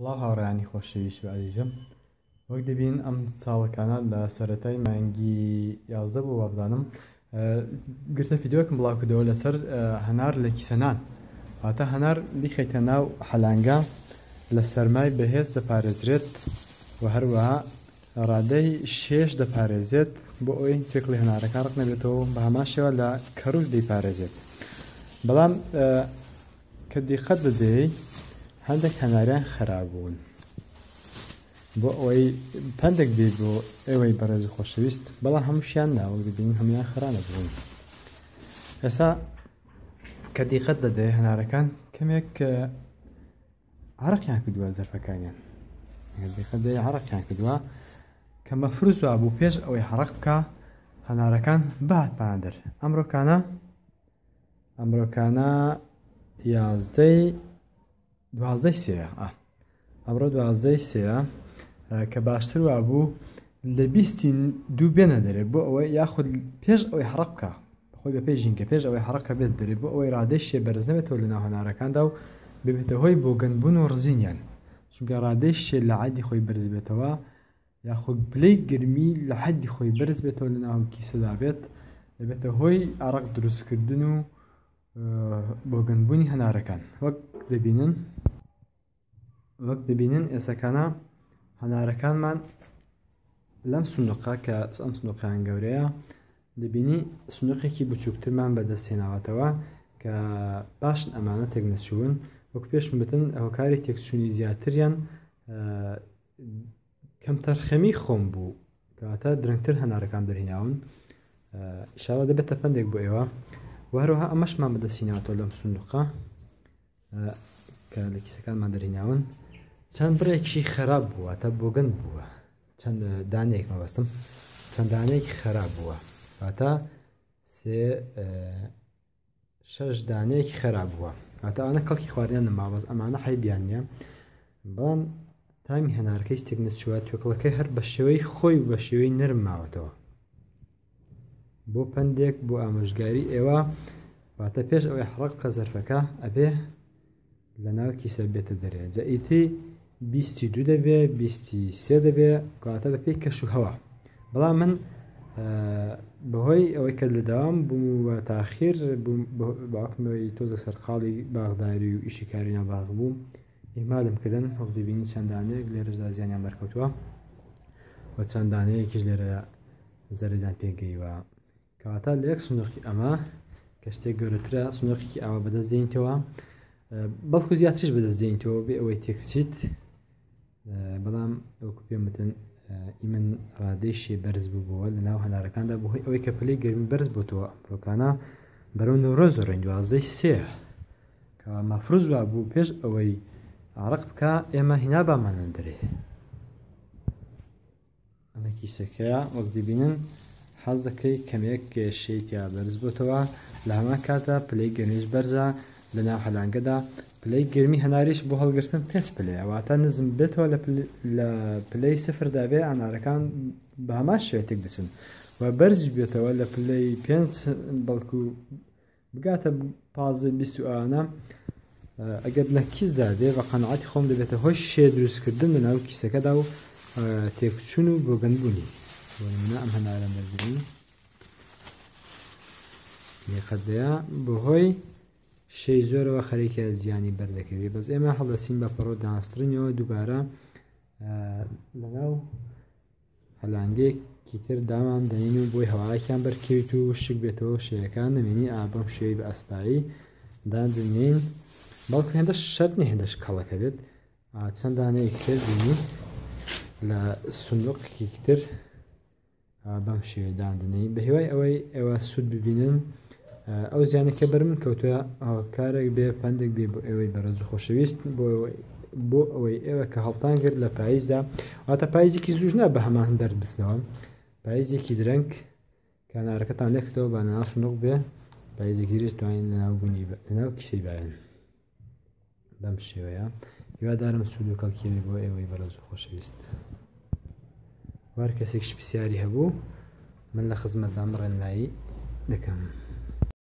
سڵاو هاوڕێیانی خۆشەویست و ئازیزم وەک دەبین ئەم چاڵەکانە لە سەرەتای مانگی یازدە بۆ وابزانم گرتە فیدۆکم بڵاوکردەوە لەسەر هەنار لە کیسەنان هاتە هەنار بیخەیتە ناو حەلانگە لە سەرمای بەهێز دەپارێزرێت و هەروەها ڕادەی شێش دەپارێزێت بۆ ئەوی فێکڵی هەنارەکە ڕق نەبێتەوە بە هەمان شێوە لە کەروش دەیپارێزێت بەڵام کە دیقەت بدەی هەندێک هەناریان خەراب بوون بۆ ئەوەی پندێک بێت بۆ ئێوەی بەڕێز و خۆشەویست بەڵام هەمووشیان ناوەک دەبین هەموان خرانە بوون ئێسا کە دیقەت دەدەێ هەنارەکان کەمێک عراقیان کردووە زەرفەکانیان دیقەت دەێ عراقیان کردووە کە مەفروزوا بوو پێش ئەوەی حڕق بکە هەنارەکان بات پاندەر ئەمڕۆکانە ئەمڕۆکانە یازدەی دوازدەی سێە ئەمڕۆ دوازدەی سێە کە باشتر وا بوو لە بیستی دوو بێنە دەرێ بۆ ئەوە یاخود پێش ئەوەی حڕق بکە خۆی بە پێی ژینکە پێش ئەوەی حڕقە بێت دەرێ بۆ ئەوەی ڕادەی شێ بەرزنەبێتەوە لە ناهۆنارەکاندا و ببێتە هۆی بۆگەنبوون و ڕزینیان چونکە ڕادەی شێ لە عادی خۆی بەرزبێتەوە یاخود پلەی گەرمی لە حەدی خۆی بەرز بێتەوە لە ناو کیسەدا بێت دەبێتە هۆی ئارەق دروستکردن و بۆگەنبوونی هەنارەکان وەک دەبینن وەک دەبینن ئێسەکانە هەنارەکانمان لەم سندوقە کە ئەم سندوقیان گەورەیە دەبینی سندوقێکی بچووکترمان بەدەستێناوەتەوە کە باشن ئەمانە تێک نەچوون وەک پێشم بتن هۆکاری تێکچوونی زیاتریان کەمتەرخەمی خۆم بوو کەواتە درەنگتر هەنارەکان دەرهێناون شاوە دەبێتە پندێک بۆ ئێوە وهروها ئەمەشمان بەدەستی ناتۆ لەم سندوقە کە لە کیسەکانمان دەریناون چەند بڕێکشی خراپ بووە تا بۆگەن بووە چەند دانێک مەبەستم چەندانێک خراپ بووە واتا سێ شەش دانەیەکی خەراب بووە هاتا ئەوانە کەڵکی خواردیان نەما بەس ئەمانە حیبیان نییە بەڵام تامی هەنارکەی شتێک نەچووە توێکڵەکەی هەر بە شێوەی خۆی بە شێوەی نەرم ماوەتەوە بۆ پندێک بۆ ئامۆژگاری ئێوە واتە پێش ئەوەی حڕق بکە زەرفەکە ئەبێ لەناو کیسە بێتە دەرێ جا ئیتر بیستی دوو دەبێ بیستی سێ دەبێ کاتە بە پێی کەش و هەوا بەڵام من بەهۆی ئەوەی کە لە داوام بووم و تاخیر باکمەوەی تۆزە سەرقاڵی باغداری و ئیشی کاری ناباغ بووم ئیمالم کردن هەڵدیبینی چەندانەیەک لێرەدا زیانیان بەرکەوتووە و چەندانەیەکیش لێرە زەرەدان پێگەیوە کەواتە لە یەک سنووقی ئەمە کە شتێک گەورەترە سنووقێکی ئاوا بەدەست دێنیتەوە بەڵکو زیاترش بەدەست دێنیتەوە بێ ئەوەی تێکچیت بەڵام ئەوکو پێم بتن ئیمن ڕادێشێ بەرز بووەوە لە ناو هەنارەکاندا بۆهی ئەوەی کە پلەی گەرمی بەرز بۆتەوە ئەمڕۆکانە بەرەو نەورۆز ڕێن دوازدەی سێ کە مەفروز وا بوو پێش ئەوەی عرق بکە ئێمە هینا بامانەن دەرێ ئەمە کیسەکەیە وەک دەبینن حەز دەکەی کەمێک کێشەی تیا بەرز بۆتەوە لە هەمان کاتە پلەی گەرمیش بەرزە لە ناو هەلانگەدا پلەی گرمی هەناریش بۆ هەڵگرتن پێنج پلەیە واتە نزم بێتەوە لە پلەی سفردا بێ ئەنارەکان بە هەمان شێتێک دەچن و بەرزش بێتەوە لە پلەی پێنج بەڵکو بگاتە پازدە بیست و ئانا ئەگەر لە کیسدا بێ بە قەنعاتی خۆم دەبێتە هۆی شێ دروستکردن لە ناو کیسەکەدا و تێکچون و بۆگەنبوونی ئەم هەنارە دەبینی لێقەدەیە بەهۆی شەی زۆرەوە خەرێکە زیانی بەردەکەوێت بەس ئێمە هەڵدەسین بە پەڕۆ دانسترنیەوە دووبارە لەناو هەلانگەیەکی تر دامان دەنین و بۆی هەوایەکیان بەرکەویت و شک بێتەوە شێیەکان نەمێنی ئا بەم شێوی بە ئەسپایی دان دنین بەڵکو هێندە شەرت نە هێندەش کەڵەکە بێت چەند دانەیەکی تر دینی لە سندوقێکی تر بەم شێوێ دان دنین بە هیوای ئەوەی ئێوە سوود ببینن ئەو زیانە کە بەر من کەوتوە هۆکارێک بێ پەندێک بێ بۆ ئێوەی بەرەز و خۆشەویست بۆ بۆ ئەوەی ئێوە کە هەڵتان کرد لە پاییزدا واتە پاییزێکی زوژنا بە هەمان دەرد بستنەوە پاییزێکی درەنگ کانارەکەتان لەکردەوە بە ناش نق بێ پاییزێکی درێژ توانین لەناو گونی لەناو کیسەی باێن بەم شێوەیە هیوادارم سوود و کەڵکیێنی بۆ ئێوەی بەڕێز و خۆشەویست وار کەسێکش پرسیاری هەبوو من لە خزمەتدان بڕێنمایی دەکەم.